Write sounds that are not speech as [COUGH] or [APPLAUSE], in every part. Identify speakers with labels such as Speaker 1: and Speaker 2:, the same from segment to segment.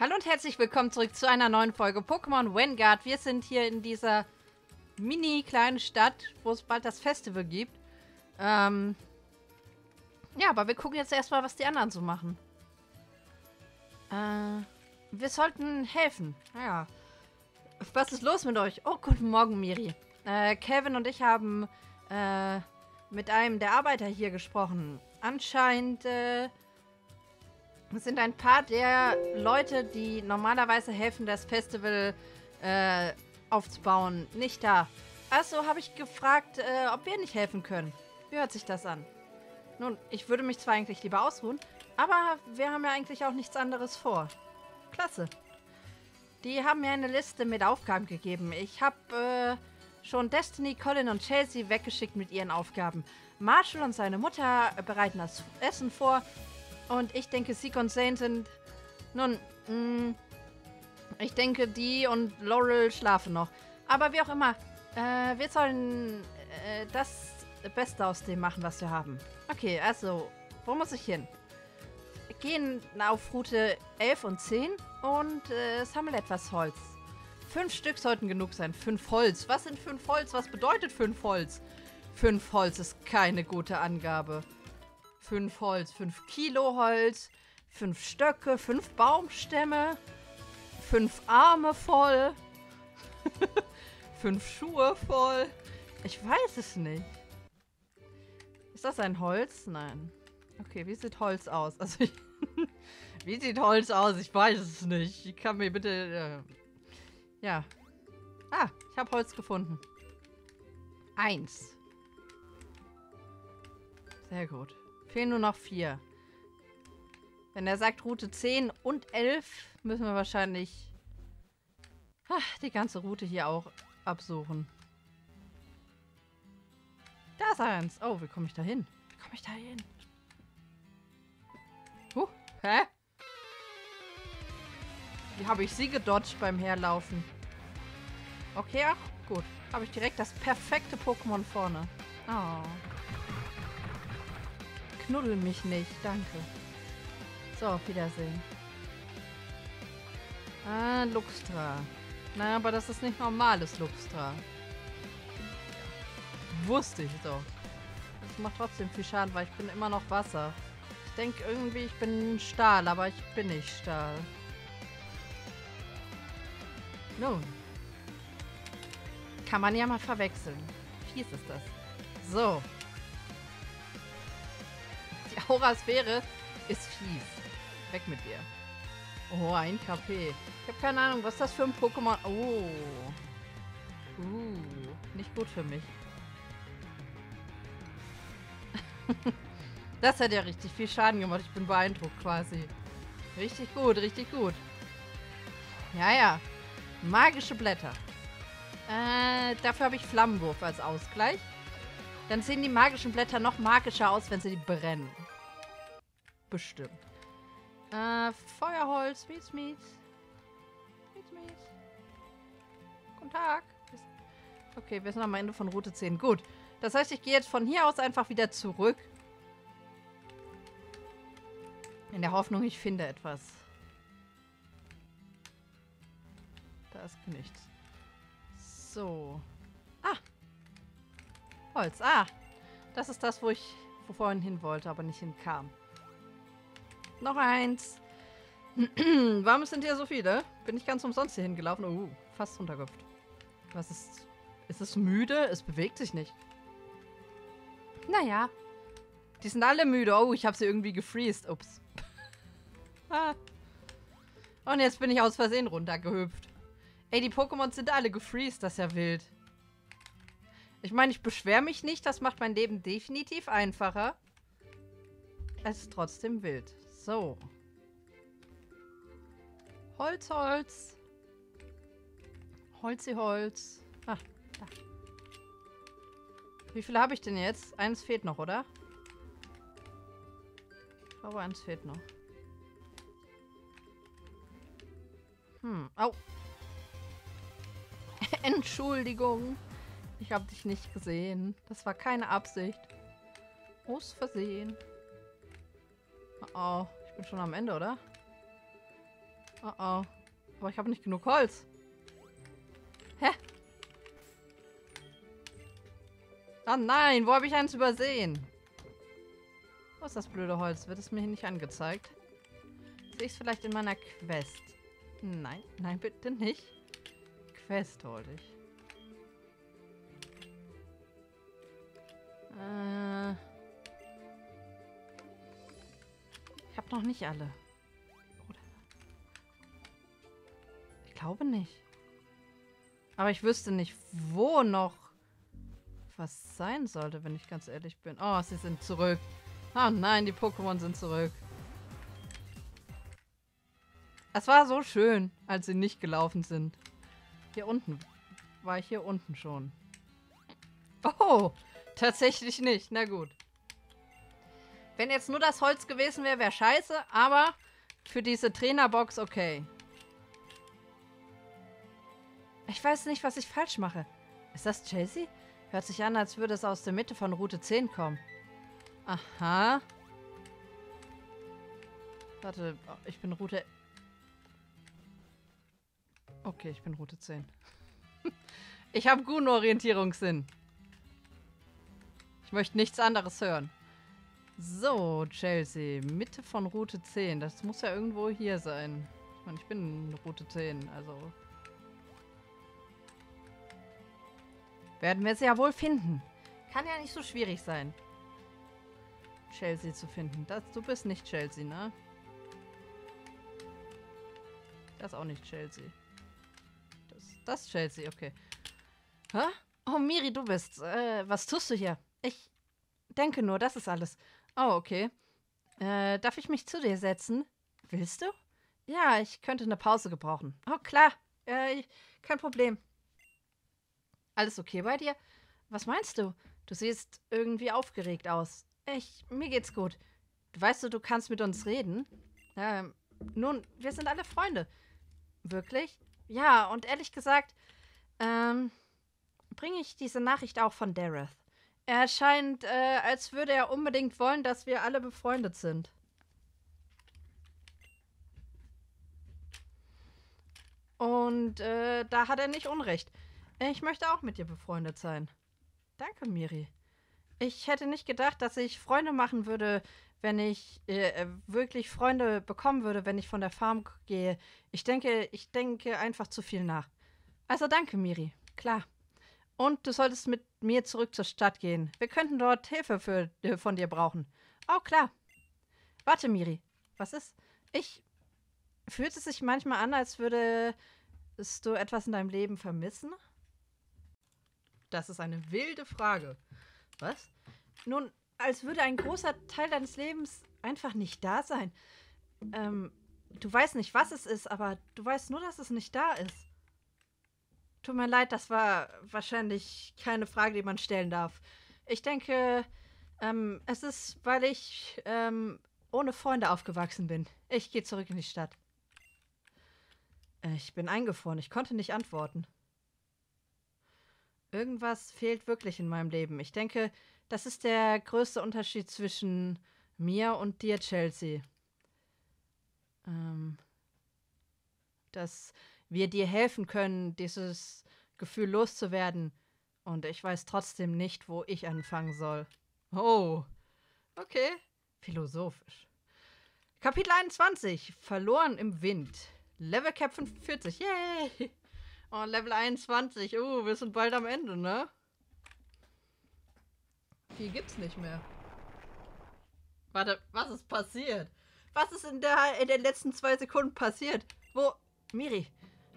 Speaker 1: Hallo und herzlich willkommen zurück zu einer neuen Folge Pokémon Vanguard. Wir sind hier in dieser mini kleinen Stadt, wo es bald das Festival gibt. Ähm ja, aber wir gucken jetzt erstmal, was die anderen so machen. Äh, wir sollten helfen. Ja. Was ist los mit euch? Oh, guten Morgen, Miri. Äh, Kevin und ich haben äh, mit einem der Arbeiter hier gesprochen. Anscheinend äh, sind ein paar der Leute, die normalerweise helfen, das Festival äh, aufzubauen, nicht da. Also habe ich gefragt, äh, ob wir nicht helfen können. Wie hört sich das an? Nun, ich würde mich zwar eigentlich lieber ausruhen, aber wir haben ja eigentlich auch nichts anderes vor. Klasse. Die haben mir eine Liste mit Aufgaben gegeben. Ich habe äh, schon Destiny, Colin und Chelsea weggeschickt mit ihren Aufgaben. Marshall und seine Mutter bereiten das Essen vor. Und ich denke, Sieg und Zane sind... Nun, mh, ich denke, die und Laurel schlafen noch. Aber wie auch immer, äh, wir sollen äh, das Beste aus dem machen, was wir haben. Okay, also, wo muss ich hin? Gehen auf Route 11 und 10 und äh, sammle etwas Holz. Fünf Stück sollten genug sein. Fünf Holz. Was sind fünf Holz? Was bedeutet fünf Holz? Fünf Holz ist keine gute Angabe. Fünf Holz. Fünf Kilo Holz. Fünf Stöcke. Fünf Baumstämme. Fünf Arme voll. [LAUGHS] fünf Schuhe voll. Ich weiß es nicht. Ist das ein Holz? Nein. Okay, wie sieht Holz aus? Also ich [LAUGHS] wie sieht Holz aus? Ich weiß es nicht. Ich kann mir bitte... Äh ja. Ah, ich habe Holz gefunden. Eins. Sehr gut. Fehlen nur noch vier. Wenn er sagt Route 10 und 11, müssen wir wahrscheinlich ach, die ganze Route hier auch absuchen. Da ist eins. Oh, wie komme ich da hin? Wie komme ich da hin? Huh, hä? Wie habe ich sie gedodged beim Herlaufen? Okay, ach, gut. Habe ich direkt das perfekte Pokémon vorne. Oh. Knuddel mich nicht, danke. So, auf Wiedersehen. Ah, Luxtra. Na, aber das ist nicht normales Luxtra. Wusste ich doch. Das macht trotzdem viel Schaden, weil ich bin immer noch Wasser. Ich denke irgendwie, ich bin Stahl, aber ich bin nicht Stahl. Nun. Kann man ja mal verwechseln. Fies ist das. So. Die Aurasphäre ist fies. Weg mit dir. Oh, ein KP. Ich habe keine Ahnung, was das für ein Pokémon... Oh. Uh, nicht gut für mich. [LAUGHS] das hat ja richtig viel Schaden gemacht. Ich bin beeindruckt quasi. Richtig gut, richtig gut. Ja, ja. Magische Blätter. Äh, dafür habe ich Flammenwurf als Ausgleich. Dann sehen die magischen Blätter noch magischer aus, wenn sie die brennen. Bestimmt. Äh, Feuerholz, Miets, Miets. Miets, Miets. Guten Tag. Okay, wir sind am Ende von Route 10. Gut. Das heißt, ich gehe jetzt von hier aus einfach wieder zurück. In der Hoffnung, ich finde etwas. Da ist nichts. So. Ah! Holz. Ah! Das ist das, wo ich vorhin hin wollte, aber nicht hinkam. Noch eins. [CLEARS THROAT] Warum sind hier so viele? Bin ich ganz umsonst hier hingelaufen? Oh, fast runtergehüpft. Was ist... Ist es müde? Es bewegt sich nicht. Naja. Die sind alle müde. Oh, ich habe sie irgendwie gefreezed. Ups. [LAUGHS] ah. Und jetzt bin ich aus Versehen runtergehüpft. Ey, die Pokémon sind alle gefreezed. Das ist ja wild. Ich meine, ich beschwere mich nicht. Das macht mein Leben definitiv einfacher. Es ist trotzdem wild. So. Holz, Holz. Holzi, Holz. Ah, da. Wie viele habe ich denn jetzt? Eins fehlt noch, oder? Ich glaube, eins fehlt noch. Hm. Au. [LAUGHS] Entschuldigung. Ich habe dich nicht gesehen. Das war keine Absicht. Aus Versehen. Oh, ich bin schon am Ende, oder? Oh oh. Aber ich habe nicht genug Holz. Hä? Oh nein, wo habe ich eins übersehen? Wo ist das blöde Holz? Wird es mir hier nicht angezeigt? Sehe ich es vielleicht in meiner Quest? Nein, nein, bitte nicht. Quest wollte ich. Noch nicht alle. Oder? Ich glaube nicht. Aber ich wüsste nicht, wo noch was sein sollte, wenn ich ganz ehrlich bin. Oh, sie sind zurück. Oh nein, die Pokémon sind zurück. Es war so schön, als sie nicht gelaufen sind. Hier unten. War ich hier unten schon. Oh, tatsächlich nicht. Na gut. Wenn jetzt nur das Holz gewesen wäre, wäre scheiße. Aber für diese Trainerbox okay. Ich weiß nicht, was ich falsch mache. Ist das Chelsea? Hört sich an, als würde es aus der Mitte von Route 10 kommen. Aha. Warte, ich bin Route... Okay, ich bin Route 10. [LAUGHS] ich habe guten Orientierungssinn. Ich möchte nichts anderes hören. So, Chelsea. Mitte von Route 10. Das muss ja irgendwo hier sein. Ich meine, ich bin Route 10, also... Werden wir es ja wohl finden. Kann ja nicht so schwierig sein. Chelsea zu finden. Das, du bist nicht Chelsea, ne? Das ist auch nicht Chelsea. Das, das ist Chelsea, okay. Hä? Oh, Miri, du bist. Äh, was tust du hier? Ich denke nur, das ist alles. Oh, okay. Äh, darf ich mich zu dir setzen? Willst du? Ja, ich könnte eine Pause gebrauchen. Oh, klar. Äh, kein Problem. Alles okay bei dir? Was meinst du? Du siehst irgendwie aufgeregt aus. Ich, mir geht's gut. Du weißt du, du kannst mit uns reden? Ähm, nun, wir sind alle Freunde. Wirklich? Ja, und ehrlich gesagt, ähm, bringe ich diese Nachricht auch von Dareth. Er scheint, äh, als würde er unbedingt wollen, dass wir alle befreundet sind. Und äh, da hat er nicht Unrecht. Ich möchte auch mit dir befreundet sein. Danke, Miri. Ich hätte nicht gedacht, dass ich Freunde machen würde, wenn ich äh, äh, wirklich Freunde bekommen würde, wenn ich von der Farm gehe. Ich denke, ich denke einfach zu viel nach. Also danke, Miri. Klar. Und du solltest mit mir zurück zur Stadt gehen. Wir könnten dort Hilfe für, äh, von dir brauchen. Oh, klar. Warte, Miri. Was ist? Ich. Fühlt es sich manchmal an, als würdest du etwas in deinem Leben vermissen? Das ist eine wilde Frage. Was? Nun, als würde ein großer Teil deines Lebens einfach nicht da sein. Ähm, du weißt nicht, was es ist, aber du weißt nur, dass es nicht da ist. Tut mir leid, das war wahrscheinlich keine Frage, die man stellen darf. Ich denke, ähm, es ist, weil ich ähm, ohne Freunde aufgewachsen bin. Ich gehe zurück in die Stadt. Ich bin eingefroren, ich konnte nicht antworten. Irgendwas fehlt wirklich in meinem Leben. Ich denke, das ist der größte Unterschied zwischen mir und dir, Chelsea. Ähm, dass wir dir helfen können, dieses Gefühl loszuwerden. Und ich weiß trotzdem nicht, wo ich anfangen soll. Oh, okay. Philosophisch. Kapitel 21. Verloren im Wind. Level Cap 45. Yay! Oh, Level 21. Oh, wir sind bald am Ende, ne? Viel gibt's nicht mehr. Warte, was ist passiert? Was ist in, der, in den letzten zwei Sekunden passiert? Wo? Miri,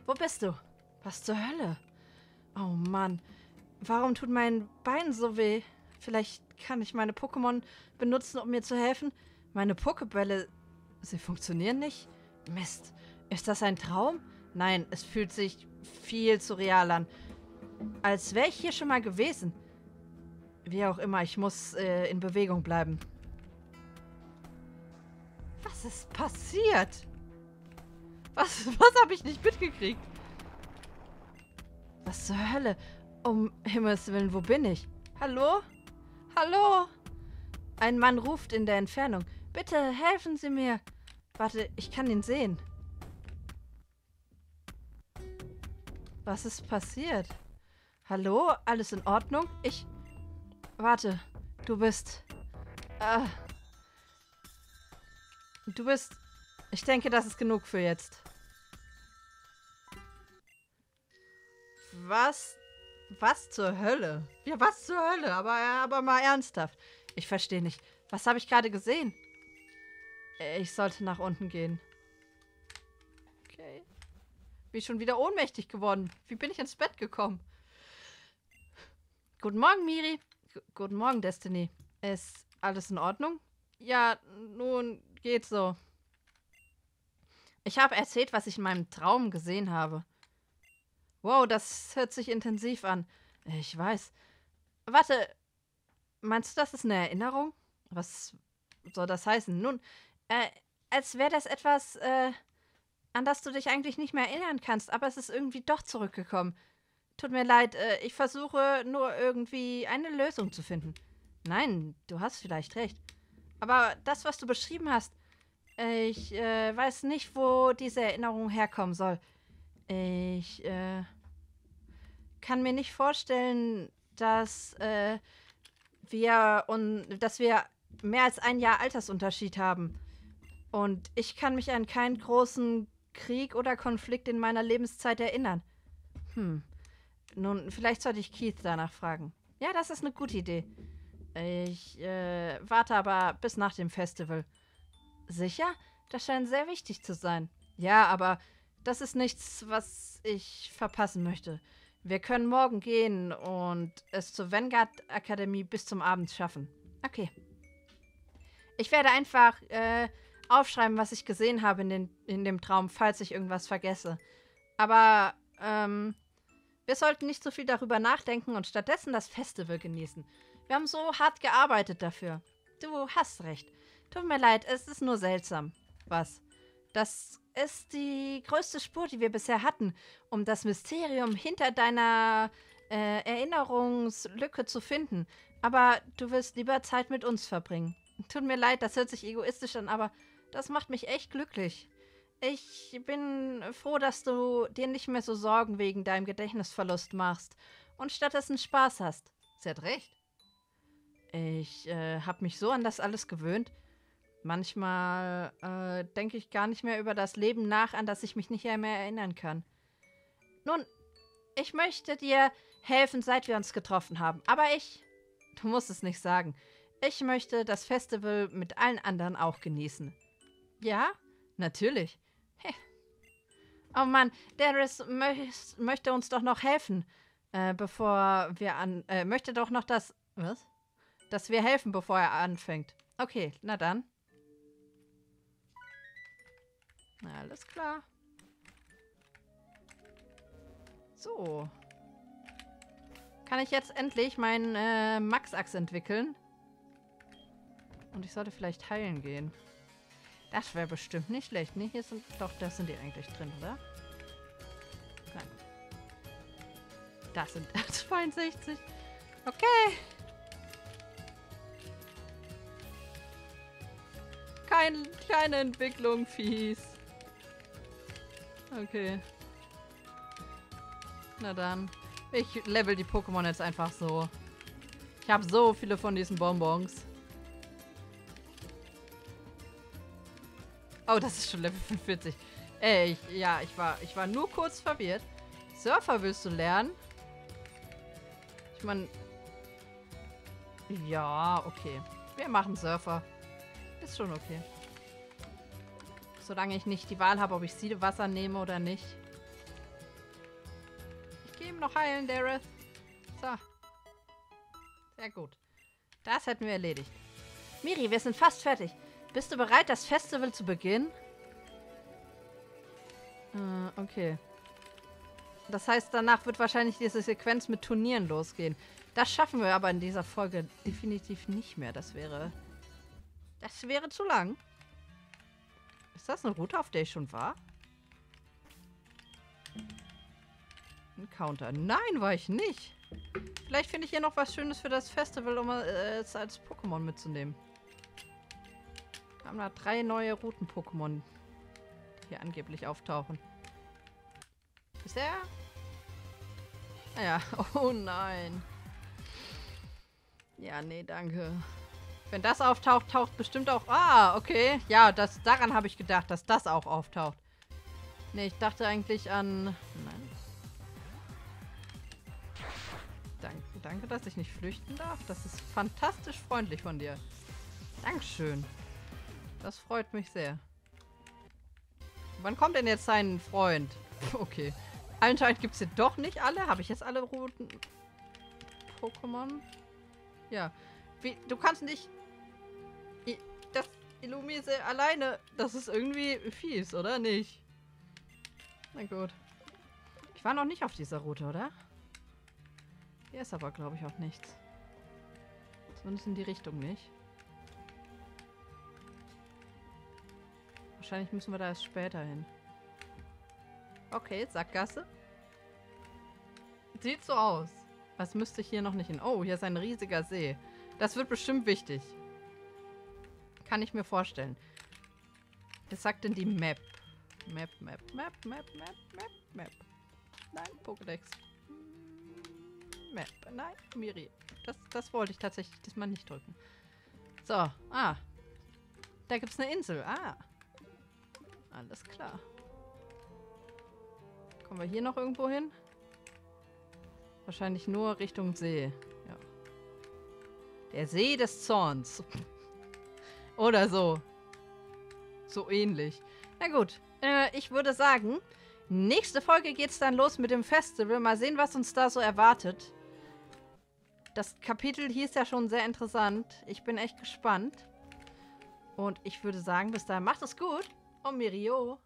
Speaker 1: wo bist du? Was zur Hölle? Oh Mann. Warum tut mein Bein so weh? Vielleicht kann ich meine Pokémon benutzen, um mir zu helfen? Meine Pokebälle, sie funktionieren nicht? Mist. Ist das ein Traum? Nein, es fühlt sich viel zu real an. Als wäre ich hier schon mal gewesen. Wie auch immer, ich muss äh, in Bewegung bleiben. Was ist passiert? Was, was habe ich nicht mitgekriegt? Was zur Hölle? Um Himmels Willen, wo bin ich? Hallo? Hallo? Ein Mann ruft in der Entfernung. Bitte helfen Sie mir. Warte, ich kann ihn sehen. Was ist passiert? Hallo? Alles in Ordnung? Ich... Warte. Du bist... Äh... Du bist... Ich denke, das ist genug für jetzt. Was? Was zur Hölle? Ja, was zur Hölle? Aber, aber mal ernsthaft. Ich verstehe nicht. Was habe ich gerade gesehen? Ich sollte nach unten gehen. Okay. Bin schon wieder ohnmächtig geworden. Wie bin ich ins Bett gekommen? Guten Morgen, Miri. G Guten Morgen, Destiny. Ist alles in Ordnung? Ja, nun geht so. Ich habe erzählt, was ich in meinem Traum gesehen habe. Wow, das hört sich intensiv an. Ich weiß. Warte, meinst du, das ist eine Erinnerung? Was soll das heißen? Nun, äh, als wäre das etwas, äh, an das du dich eigentlich nicht mehr erinnern kannst, aber es ist irgendwie doch zurückgekommen. Tut mir leid, äh, ich versuche nur irgendwie eine Lösung zu finden. Nein, du hast vielleicht recht. Aber das, was du beschrieben hast, ich äh, weiß nicht, wo diese Erinnerung herkommen soll. Ich äh, kann mir nicht vorstellen, dass äh, wir und dass wir mehr als ein Jahr Altersunterschied haben. Und ich kann mich an keinen großen Krieg oder Konflikt in meiner Lebenszeit erinnern. Hm. Nun, vielleicht sollte ich Keith danach fragen. Ja, das ist eine gute Idee. Ich äh, warte aber bis nach dem Festival. Sicher? Das scheint sehr wichtig zu sein. Ja, aber das ist nichts, was ich verpassen möchte. Wir können morgen gehen und es zur Vanguard Akademie bis zum Abend schaffen. Okay. Ich werde einfach äh, aufschreiben, was ich gesehen habe in, den, in dem Traum, falls ich irgendwas vergesse. Aber ähm, wir sollten nicht so viel darüber nachdenken und stattdessen das Festival genießen. Wir haben so hart gearbeitet dafür. Du hast recht. Tut mir leid, es ist nur seltsam. Was? Das ist die größte Spur, die wir bisher hatten, um das Mysterium hinter deiner äh, Erinnerungslücke zu finden. Aber du willst lieber Zeit mit uns verbringen. Tut mir leid, das hört sich egoistisch an, aber das macht mich echt glücklich. Ich bin froh, dass du dir nicht mehr so Sorgen wegen deinem Gedächtnisverlust machst und stattdessen Spaß hast. Sie hat recht. Ich äh, habe mich so an das alles gewöhnt. Manchmal äh, denke ich gar nicht mehr über das Leben nach, an das ich mich nicht mehr erinnern kann. Nun, ich möchte dir helfen, seit wir uns getroffen haben. Aber ich, du musst es nicht sagen, ich möchte das Festival mit allen anderen auch genießen. Ja, natürlich. Hey. Oh Mann, Darius möcht, möchte uns doch noch helfen, äh, bevor wir an, äh, möchte doch noch das, was? Dass wir helfen, bevor er anfängt. Okay, na dann. Alles klar. So. Kann ich jetzt endlich meinen äh, Max-Axt entwickeln? Und ich sollte vielleicht heilen gehen. Das wäre bestimmt nicht schlecht. Ne, hier sind... Doch, das sind die eigentlich drin, oder? Nein. Das sind [LAUGHS] 62. Okay. Kein, keine Entwicklung, fies. Okay. Na dann. Ich level die Pokémon jetzt einfach so. Ich habe so viele von diesen Bonbons. Oh, das ist schon Level 45. Ey, ich, ja, ich war, ich war nur kurz verwirrt. Surfer willst du lernen? Ich meine... Ja, okay. Wir machen Surfer. Ist schon okay. Solange ich nicht die Wahl habe, ob ich Siedewasser nehme oder nicht. Ich gehe ihm noch heilen, Dareth. So. Sehr gut. Das hätten wir erledigt. Miri, wir sind fast fertig. Bist du bereit, das Festival zu beginnen? Äh, okay. Das heißt, danach wird wahrscheinlich diese Sequenz mit Turnieren losgehen. Das schaffen wir aber in dieser Folge definitiv nicht mehr. Das wäre... Das wäre zu lang. Ist das eine Route, auf der ich schon war? Ein Counter. Nein, war ich nicht. Vielleicht finde ich hier noch was Schönes für das Festival, um äh, es als Pokémon mitzunehmen. Wir haben da drei neue Routen-Pokémon, die hier angeblich auftauchen. Bisher Ja, [LAUGHS] oh nein. Ja, nee, danke. Wenn das auftaucht, taucht bestimmt auch... Ah, okay. Ja, das, daran habe ich gedacht, dass das auch auftaucht. Nee, ich dachte eigentlich an... Nein. Dank, danke, dass ich nicht flüchten darf. Das ist fantastisch freundlich von dir. Dankeschön. Das freut mich sehr. Wann kommt denn jetzt sein Freund? Okay. Anscheinend gibt es hier doch nicht alle. Habe ich jetzt alle roten Pokémon? Ja. Wie, du kannst nicht... Illumise alleine... Das ist irgendwie fies, oder? Nicht? Na gut. Ich war noch nicht auf dieser Route, oder? Hier ist aber, glaube ich, auch nichts. Zumindest in die Richtung nicht. Wahrscheinlich müssen wir da erst später hin. Okay, Sackgasse. Sieht so aus. Was müsste ich hier noch nicht hin? Oh, hier ist ein riesiger See. Das wird bestimmt wichtig. Kann ich mir vorstellen. Was sagt denn die Map? Map, Map, Map, Map, Map, Map, Map. Nein, Pokédex. Map. Nein, Miri. Das, das wollte ich tatsächlich diesmal nicht drücken. So, ah. Da gibt es eine Insel. Ah. Alles klar. Kommen wir hier noch irgendwo hin? Wahrscheinlich nur Richtung See. Ja. Der See des Zorns. Oder so. So ähnlich. Na gut. Äh, ich würde sagen, nächste Folge geht es dann los mit dem Festival. Mal sehen, was uns da so erwartet. Das Kapitel hieß ja schon sehr interessant. Ich bin echt gespannt. Und ich würde sagen, bis dahin macht es gut. Und Mirio.